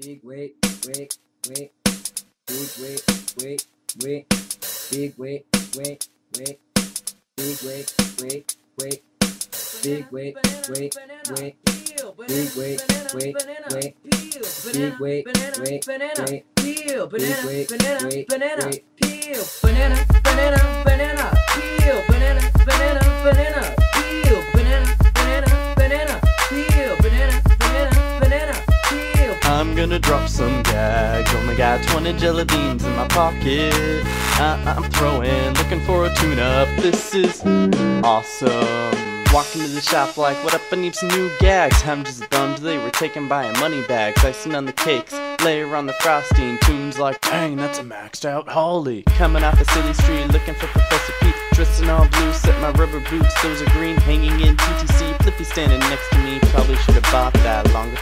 Big wait, wait, wait. Big wait, wait, wait. Big wait, wait, wait. Big wait, wait, wait. Big wait, wait, wait. Big wait, wait, wait. Big wait, wait. Peel, Big wait, banana, wait, banana, banana, banana, gonna drop some gags. Only oh got 20 jelly beans in my pocket. I- I'm throwing, looking for a tune up. This is awesome. Walking to the shop like, what up? I need some new gags. I'm just bummed they were taken by a money bag. Icing on the cakes, layer on the frosting. Tunes like, dang, that's a maxed out Holly. Coming off a silly street, looking for Professor Pete. Dressed in all blue, set my rubber boots. Those are green, hanging in TTC. Flippy standing next to me. Probably should have bought that longer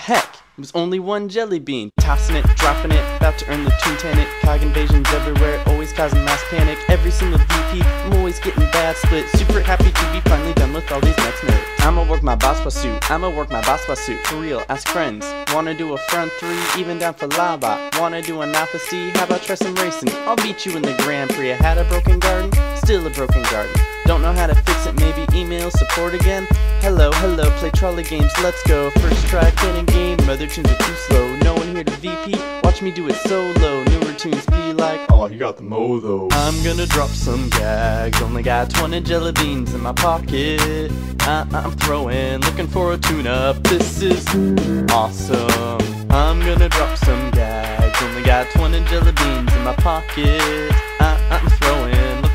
heck, it was only one jelly bean. Tossing it, dropping it, about to earn the tune tenant. Cog invasions everywhere, always causing mass panic. Every single VP, I'm always getting bad split. Super happy to be finally done with all these next nerds. I'ma work my boss suit, I'ma work my boss suit. For real, ask friends. Wanna do a front three, even down for lava. Wanna do an C, how about try some racing? I'll beat you in the Grand Prix. I had a broken garden, still a broken garden. Don't know how to fix it, maybe email support again? Hello, hello, play trolley games, let's go. First try, getting game, other tunes are too slow. No one here to VP, watch me do it solo. Newer tunes be like, Oh, you got the mo though. I'm gonna drop some gags. Only got 20 jelly beans in my pocket. I- I'm throwing, looking for a tune up. This is awesome. I'm gonna drop some gags. Only got 20 jelly beans in my pocket. I- throwing,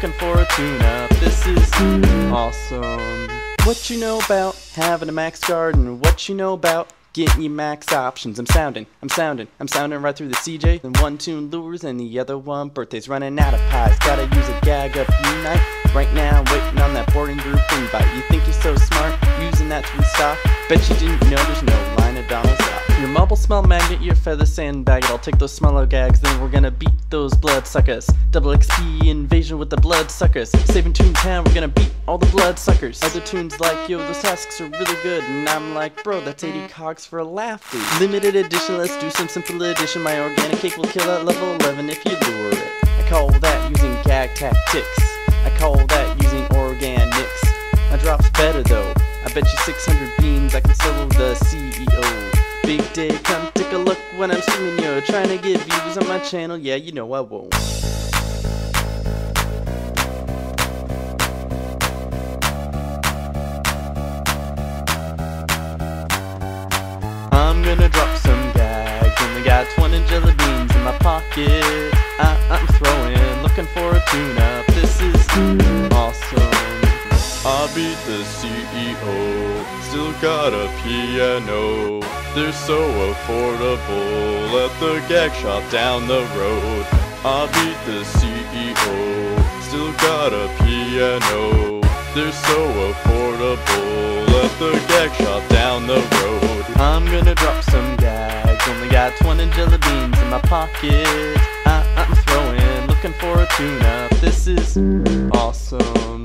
looking for a tune up. This is awesome. What you know about having a max garden? What you know about getting you max options? I'm sounding, I'm sounding, I'm sounding right through the CJ. Then one tune lures and the other one birthday's running out of pies. Gotta use a gag up unite. Right now, waiting on that boarding group invite. You think you're so smart using that to restock? Bet you didn't know there's no smell magnet, your feather sandbag it. I'll take those smaller gags, then we're gonna beat those Bloodsuckers. Double XP invasion with the Bloodsuckers. Saving Toontown, we're gonna beat all the Bloodsuckers. Other tunes like, yo, those tasks are really good. And I'm like, bro, that's 80 cogs for a laugh. Limited edition, let's do some simple addition. My organic cake will kill at level 11 if you lure it. I call that using gag tactics. I call that using organics. My drop's better though. I bet you 600 beans I can sell the CEO. Day, come take a look when I'm streaming, yo. Trying to get views on my channel, yeah, you know I won't. I'm gonna drop some gags. Only got 20 jelly beans in my pocket. I- I'm throwing, looking for a tune the CEO, still got a piano. They're so affordable at the gag shop down the road. I beat the CEO, still got a piano. They're so affordable at the gag shop down the road. I'm gonna drop some gags. Only got 20 jelly beans in my pocket. I- I'm throwing, looking for a tune up. This is awesome.